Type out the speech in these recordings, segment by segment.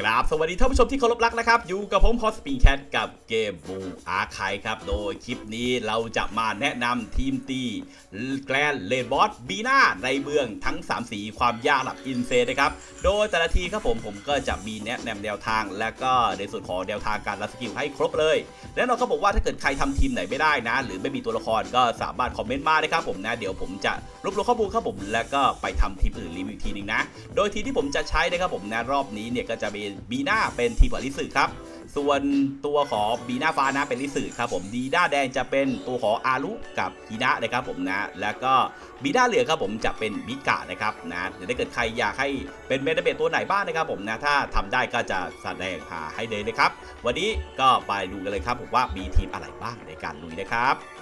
กราบสวัสดีท่านผู้ชมที่เคารพรักนะครับ อยู่กับผม HotspringCat กับเกม Blue Archive ครับ โดยคลิปนี้เราจะมาแนะนำทีมตี Grand Raid Boss Binah ในเมืองทั้ง 3 สีความยากระดับ Insane นะครับ โดยแต่ละทีมครับผมผมก็จะมีแนะนำแนวทาง และก็ในส่วนของแนวทางการ run สกิลให้ครบเลยและเราก็บอกว่าถ้าเกิดใครทำทีมไหนไม่ได้นะ หรือไม่มีตัวละครก็สามารถคอมเมนต์มาได้ครับผมนะเดี๋ยวผมจะรวบรวมข้อมูลครับผมแล้วก็ไปทำทีมอื่นรีวิวอีกทีหนึ่งนะ โดยทีมที่ผมจะใช้นะครับผมนะรอบนี้เนี่ยก็จะมี Binah เป็นทีมของลิสึครับ ส่วนตัวของ Binah ฟ้านะเป็นลิสึครับผมดีด้าแดงจะเป็นตัวของอารุกับฮีนะนะครับผมนะ แล้วก็ Binah เหลืองครับผมจะเป็นมิกะนะครับนะเดี๋ยวถ้าเกิดใครอยากให้เป็น main damage ตัวไหนบ้างนะครับผมนะถ้าทำได้ก็จะแสวงหาให้เลยนะครับ วันนี้ก็ไปดูกันเลยครับผมว่ามีทีมอะไรบ้างในการลุยนะครับ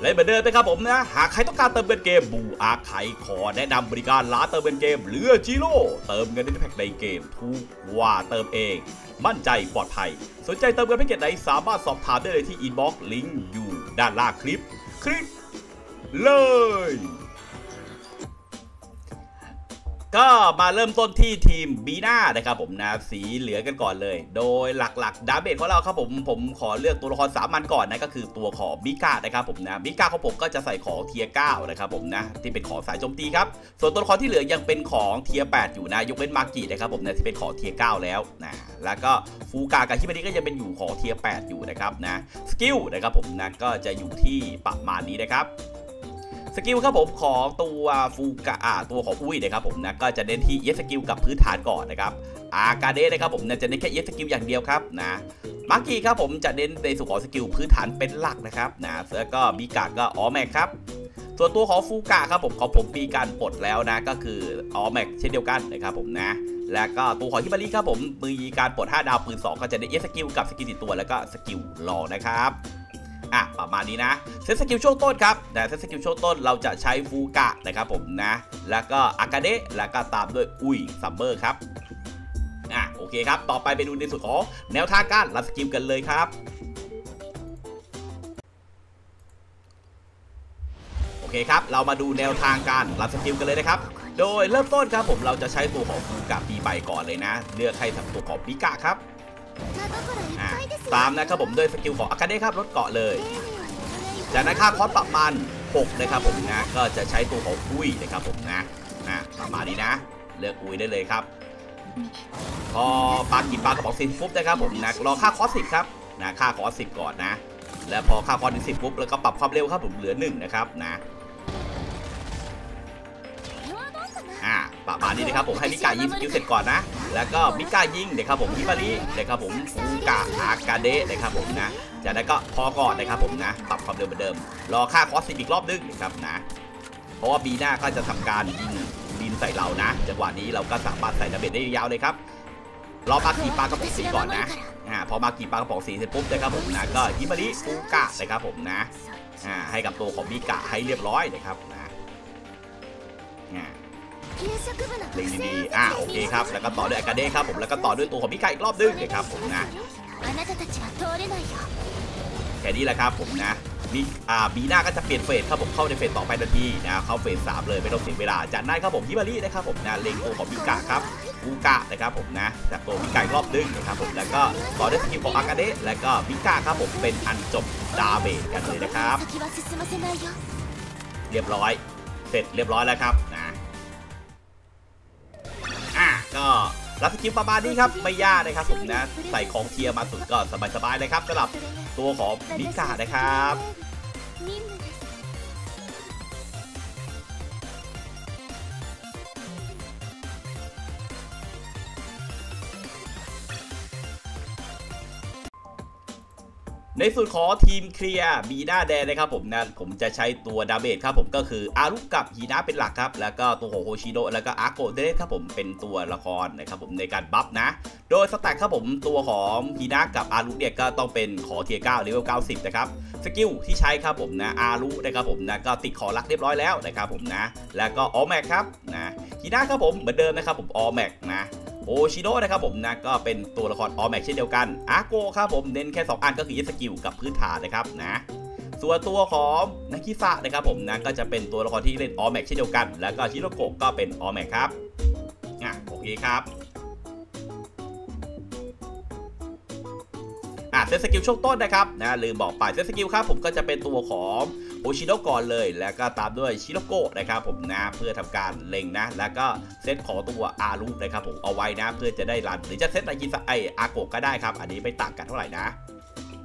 และเหมือนเดิมนะครับผมนะ หากใครต้องการเติมเงินเกมบูอาไคขอแนะนำบริการร้านเติมเงินเกมเรือจิโร่เติมเงินในแพ็กในเกมถูกกว่าเติมเอง มั่นใจปลอดภัย สนใจเติมเงินแพ็กเกจไหนสามารถสอบถามได้เลยที่ inbox ลิงก์อยู่ด้านล่างคลิป คลิกเลย ก็มาเริ่มต้นที่ทีม Binah นะครับผมนะสีเหลืองกันก่อนเลย โดยหลักๆ damage ของเราครับผมผมขอเลือกตัวละครสามัญก่อนนะก็คือตัวของมิก้านะครับผมนะมิก้าของผมก็จะใส่ของ tier 9นะครับผมนะที่เป็นของสายโจมตีครับส่วนตัวละครที่เหลือยังเป็นของ tier 8อยู่นะยกเว้นมิกะนะครับผมนะที่เป็นของ tier 9แล้วนะแล้วก็ฟูกะกับฮิมาริก็ยังเป็นอยู่ของ tier 8อยู่นะครับนะสกิลนะครับผมนะก็จะอยู่ที่ประมาณนี้นะครับ สกิลครับผมของตัวฟูกะอ่าตัวของอุ้ยนะครับผมนะก็จะเน้นที่ EX skill กับพื้นฐานก่อนนะครับอากาเนะนะครับผมจะเน้นแค่ EX skill อย่างเดียวครับนะมาร์กี้ครับผมจะเน้นในส่วนของสกิลพื้นฐานเป็นหลักนะครับนะแล้วก็มีกาก็ออแม็กครับส่วนตัวของฟูกะครับผมของผมมีการปลดแล้วนะก็คือออแม็กเช่นเดียวกันนะครับผมนะแล้วก็ตัวของฮิมาริครับผมมีการปลด 5 ดาวปืน 2 ก็จะได้ EX skill กับสกิลติดตัวแล้วก็สกิลรองนะครับ อะประมาณนี้นะเซตสกิลช่วงต้นครับนะเซตสกิลช่วงต้นเราจะใช้ฟูกะนะครับผมนะ แล้วก็อากาเนะแล้วก็ตามด้วยอุย Summer ครับอะโอเคครับ ต่อไปไปดูในส่วนของแนวทางการ run สกิลกันเลยครับโอเคครับ เรามาดูแนวทางการรับสกิลกันเลยนะครับ โดยเริ่มต้นครับผมเราจะใช้ตัวของฟูกะปีใบก่อนเลยนะ เลือกให้ทำตัวของปิกะครับ ตามนะครับผมด้วยสกิลของอากาเดครับลดเกาะเลย จากนั้นค่าคอสประมาณ6นะครับผมนะก็จะใช้ตัวของอุ้ยนะครับผมนะนะประมาณนี้นะ เลือกอุ้ยได้เลยครับ พอปากินปลากระป๋องสิบปุ๊บนะครับผมนะรอค่าคอสสิบครับนะค่า cost สิบก่อนนะ แล้วพอค่า cost ถึงสิบปุ๊บแล้วก็ปรับความเร็วครับผมเหลือหนึ่งนะครับนะ ประมาณนี้นะครับผมให้มิกายิงสกิลเสร็จก่อนนะ แล้วก็มิกายิงเดี๋ยวครับผมฮิมาริเดี๋ยครับผมฟูกะอากาเนะนะครับผมนะจากนั้นก็พอก่อนนะครับผมนะปรับความเร็วเหมือนเดิม รอค่า cost สิบอีกรอบนึงนะครับนะเพราะว่า Binah ก็จะทำการยิงดินใส่เรานะจังหวะนี้เราก็สามารถใส่ damage ได้ยาวเลยครับรอมากีปลากระป๋องสีก่อนนะอ่าพอมากีปลากระป๋องสีเสร็จปุ๊บนะครับผมนะก็ฮิมาริฟูกะนะครับผมนะอ่าให้กับตัวของมิกะให้เรียบร้อยนะครับนะอ่า ล็งดีๆอ่าโอเคครับ แล้วก็ต่อด้วยอากาเด้ครับผม แล้วก็ต่อด้วยตัวของพี่ไก่อีกรอบนึงนะครับผมนะ แค่นี้แหละครับผมนะมีอ่าบีหน้าก็จะเปลี่ยนเฟสครับผมเข้าในเฟสต่อไปทันทีนะเข้าเฟสสามเลยไม่ต้องเสียเวลาจากนั้นครับผมฮิมารินะครับผมนะเล็งตัวของมิกะครับกูกะนะครับผมนะจากตัวมิกะอีกรอบนึงนะครับผมแล้วก็ต่อด้วยสกิลของอากาเนะแล้วก็มิกะครับผมเป็นอันจบ damage กันเลยนะครับ เรียบร้อย เสร็จเรียบร้อยแล้วครับ ก็ run สกิลประมาณนี้ครับไม่ยากนะครับผมนะใส่ของ tier มาสุดก็สบายๆเลยครับสำหรับตัวของมิกานะครับ ในส่วนของทีมเคลียร์ Binah แดงนะครับผมนะผมจะใช้ตัว damage ครับผมก็คืออารุกับฮีนาเป็นหลักครับ แล้วก็ตัวของโฮชิโนะแล้วก็อาโกะเนี่ยครับผมเป็นตัวละครนะครับผมในการ buff นะ โดย stat ครับผมตัวของฮีนากับอารุเนี่ยก็ต้องเป็นของ tier 9 level 90นะครับสกิลที่ใช้ครับผมนะอารุนะครับผมนะก็ติดขอรักเรียบร้อยแล้วนะครับผมนะ แล้วก็ออแม็กครับนะฮีนาครับผมเหมือนเดิมนะครับผมออแม็กนะ โฮชิโนะนะครับผมนะก็เป็นตัวละครออแม็กเช่นเดียวกันอาโกะครับผมเน้นแค่ 2 อันก็คือ EX skill กับพื้นฐานนะครับนะส่วนตัวของนางิสะนะครับผมนะก็จะเป็นตัวละครที่เล่นออแม็กเช่นเดียวกัน แล้วก็ชิโรโกะก็เป็นออแม็กครับอะโอเคครับ เซตสกิลช่วงต้นนะครับนะลืมบอกไปเซตสกิลครับผมก็จะเป็นตัวของโฮชิโนะก่อนเลย แล้วก็ตามด้วยชิโรโกะนะครับผมนะเพื่อทำการเล็งนะ แล้วก็เซตของตัวอารุนะครับผมเอาไว้นะเพื่อจะได้ run หรือจะเซตอากิสไออาโกะก็ได้ครับ อันนี้ไม่ต่างกันเท่าไหร่นะ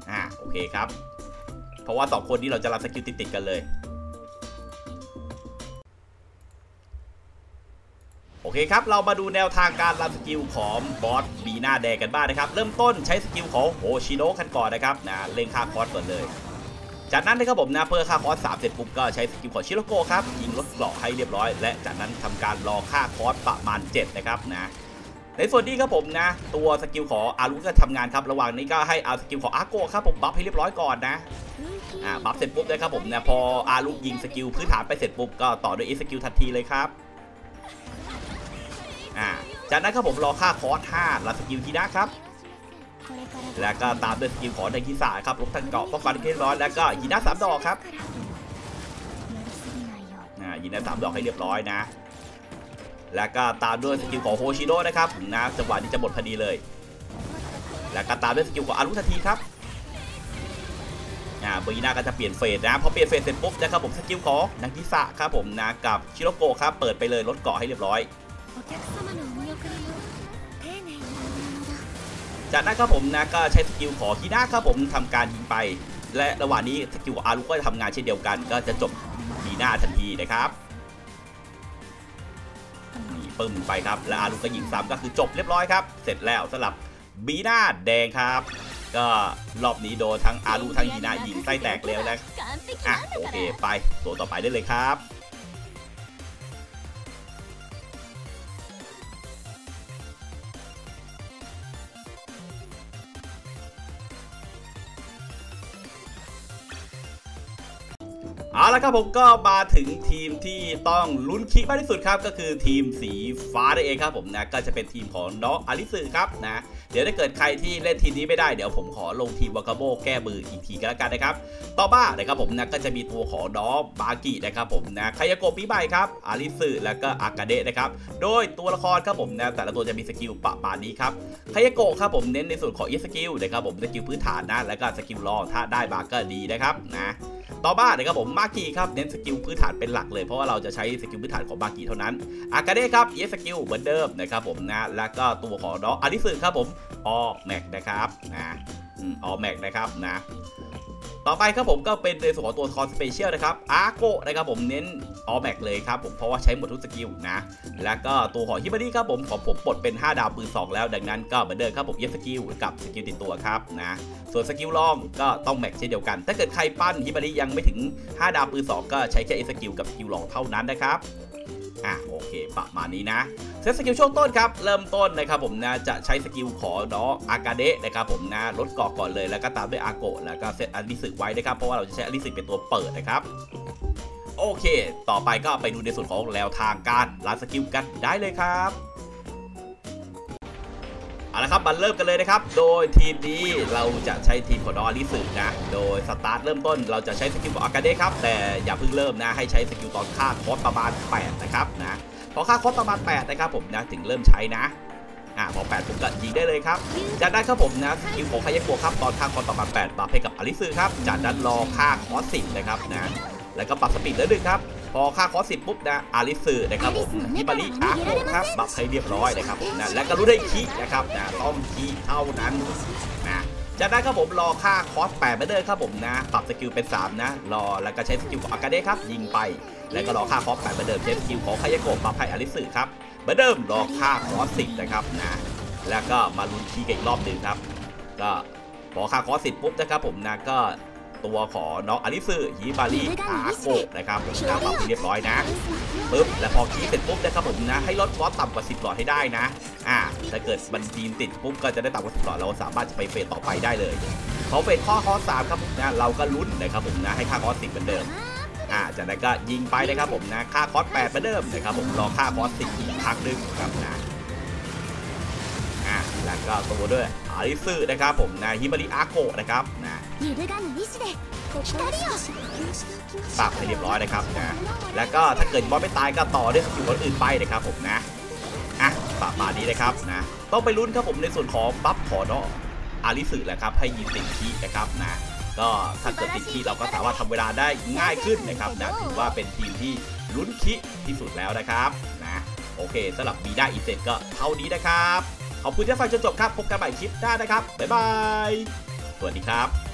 อ่าโอเคครับ เพราะว่า 2 คนนี้เราจะ run สกิลติดๆกันเลย โอเคครับ เรามาดูแนวทางการ run สกิลของบอส Binah แดงกันบ้างนะครับ เริ่มต้นใช้สกิลของโฮชิโนะกันก่อนนะครับนะเล็งค่า cost ก่อนเลย จากนั้นนะครับผมนะเพื่อค่า cost 3เสร็จปุ๊บก็ใช้สกิลของชิโรโกะครับยิงลดเกราะให้เรียบร้อย และจากนั้นทำการรอค่า cost ประมาณ 7 นะครับนะในส่วนนี้ครับผมนะ ตัวสกิลของอารุก็ทำงานครับระหว่างนี้ก็ให้อาสกิลของอาโกะครับผม buff ให้เรียบร้อยก่อนนะอ่า buff เสร็จปุ๊บนะครับผมนะพออารุยิงสกิลพื้นฐานไปเสร็จปุ๊บก็ต่อด้วย EX สกิลทันทีเลยครับ อ่าจากนั้นครับผมรอค่า cost 5รับสกิลทีนะครับ แล้วก็ตามด้วยสกิลของนางิสะครับลดทั้งเกราะป้องกันเรียบร้อยแล้วก็ฮีน่าสามดอกครับอ่าฮีน่าสามดอกให้เรียบร้อยนะ แล้วก็ตามด้วยสกิลของโฮชิโนนะครับนะจังหวะนี้จะหมดพอดีเลย แล้วก็ตามด้วยสกิลของอารุทันทีครับอ่าเบอร์ยีน่าก็จะเปลี่ยน phase นะพอเปลี่ยน phase เสร็จปุ๊บนะครับผมสกิลของนางิสะครับผมนะกับชิโรโกะครับเปิดไปเลยลดเกราะให้เรียบร้อย จากนั้นครับผมนะก็ใช้สกิลของฮีน่าครับผมทำการยิงไป และระหว่างนี้สกิลของอารุก็จะทำงานเช่นเดียวกัน ก็จะจบฮีน่าทันทีนะครับนี่ปึ้มไปครับ และอารุก็ยิงซ้ำก็คือจบเรียบร้อยครับ เสร็จแล้วสำหรับบีน่าแดงครับ ก็รอบนี้โดนทั้งอารุทั้งฮีน่ายิงไส้แตกแล้วนะอะโอเคไปตัวต่อไปได้เลยครับ เอาละครับผมก็มาถึงทีมที่ต้องลุ้นคิกมากที่สุดครับ ก็คือทีมสีฟ้านั่นเองครับผมนะก็จะเป็นทีมของน้องอาริสึครับนะเดี๋ยวถ้าเกิดใครที่เล่นทีมนี้ไม่ได้เดี๋ยวผมขอลงทีมวากาโมะแก้มืออีกทีก็แล้วกันนะครับ ต่อมานะครับผมนะก็จะมีตัวของน้องมากินะครับผมนะคาโยโกะปีใหม่ครับอาริสึแล้วก็อากาเนะนะครับโดยตัวละครครับผมนะแต่ละตัวจะมีสกิลประมาณนี้ครับคาโยโกะครับผมเน้นในส่วนของ EX สกิลนะครับผมสกิลพื้นฐานนะแล้วก็สกิลรองถ้าได้มาก็ดีนะครับนะ ต่อมานะครับผมมากิครับเน้นสกิลพื้นฐานเป็นหลักเลยเพราะว่าเราจะใช้สกิลพื้นฐานของมากิเท่านั้นอากาเนะครับ EX สกิลเหมือนเดิมนะครับผมนะแล้วก็ตัวของน้องอาริสึครับผมออแม็กนะครับนะออแม็กนะครับนะ ต่อไปครับผมก็เป็นในส่วนของตัวคอน special นะครับอาโกะนะครับผมเน้น all max เลยครับผมเพราะว่าใช้หมดทุกสกิลนะ แล้วก็ตัวของฮิมาริครับผมของผมปลดเป็น 5 ดาวปืน2แล้ว ดังนั้นก็เหมือนเดิมครับผม EX สกิลกับสกิลติดตัวครับนะส่วนสกิลรองก็ต้อง max เช่นเดียวกัน ถ้าเกิดใครปั้นฮิมาริยังไม่ถึง 5 ดาวปืน2ก็ใช้แค่สกิลกับสกิลรองเท่านั้นนะครับ อะโอเค ประมาณนี้นะเซตสกิลช่วงต้นครับ เริ่มต้นนะครับผมนะจะใช้สกิลของน้องอากาเนะนะครับผมนะลดเกราะก่อนเลยแล้วก็ตามด้วยอาโกะแล้วก็เซตอาริสึไว้นะครับ เพราะว่าเราจะใช้อาริสึเป็นตัวเปิดนะครับโอเค ต่อไปก็ไปดูในส่วนของแนวทางการ run สกิลกันได้เลยครับ เอาละครับมาเริ่มกันเลยนะครับ โดยทีมนี้เราจะใช้ทีมของน้องอาริสึนะ โดยสตาร์ทเริ่มต้นเราจะใช้สกิลของอากาเนะครับ แต่อย่าเพิ่งเริ่มนะ ให้ใช้สกิลตอนค่า cost ประมาณ 8 นะครับนะพอค่า cost ประมาณ 8 นะครับผมนะถึงเริ่มใช้นะอ่าพอ8ผมก็ยิงได้เลยครับ จากนั้นครับผมนะสกิลของคาโยโกะครับตอนค่า cost ประมาณ8 buff ให้กับอาริสึครับ จากนั้นรอค่า cost 10นะครับนะ แล้วก็ปรับสปีดเหลือหนึ่งครับ พอค่า cost สิบปุ๊บนะอาริสึนะครับผมฮิมาริอาโกะครับ buff ให้เรียบร้อยนะครับผมนะและก็ลุ้นให้ crit นะครับนะต้อง crit เท่านั้นนะจากนั้นครับผมรอค่า cost แปดไปเลยครับผมนะ ปรับสกิลเป็น 3 นะ รอแล้วก็ใช้สกิลของอากาเนะครับ ยิงไป แล้วก็รอค่า cost แปดไปเดิมใช้สกิลของคาโยโกะ buff ให้อาริสึครับเหมือนเดิมรอค่า cost สิบนะครับนะแล้วก็มาลุ้นคีกันอีกรอบหนึ่งครับ ก็พอค่า cost สิบปุ๊บนะครับผมนะก็ ตัวของน้องอาริสึฮิมาริอาโกะนะครับผมนะปรับให้เรียบร้อยนะปุ๊บแล้วพอคีย์เสร็จปุ๊บนะครับผมนะ ให้ลด cost ต่ำกว่า 10 หลอดให้ได้นะ อ่าถ้าเกิดบันทีนติดปุ๊บก็จะได้ต่ำกว่า 10 หลอดเราสามารถจะไป phase ต่อไปได้เลยพอ phase ข้อคอสามครับผมนะเราก็ลุ้นนะครับผมนะให้ค่า cost 10เหมือนเดิมอ่าจากนั้นก็ยิงไปนะครับผมนะค่า cost 8เหมือนเดิมนะครับผมรอค่า cost 10อีกครั้งหนึ่งครับนะอ่าแล้วก็ตามด้วยอาริสึนะครับผมนะฮิมาริอาโกะนะครับนะ ปรับให้เรียบร้อยนะครับนะ แล้วก็ถ้าเกิดบอสไม่ตายก็ต่อด้วยสกิลคนอื่นไปนะครับผมนะ อะประมาณนี้นะครับนะ ต้องไปลุ้นครับผมในส่วนของ buff ของน้องอาริสึแหละครับให้ยิงติดคีนะครับนะ ก็ถ้าเกิดติดคีเราก็สามารถทำเวลาได้ง่ายขึ้นนะครับนะถือว่าเป็นทีมที่ลุ้นคิที่สุดแล้วนะครับนะโอเคสำหรับบีด้าอีเซก็เท่านี้นะครับ ขอบคุณที่ฟังจนจบครับ พบกันใหม่คลิปหน้านะครับ บ๊ายบายย สวัสดีครับ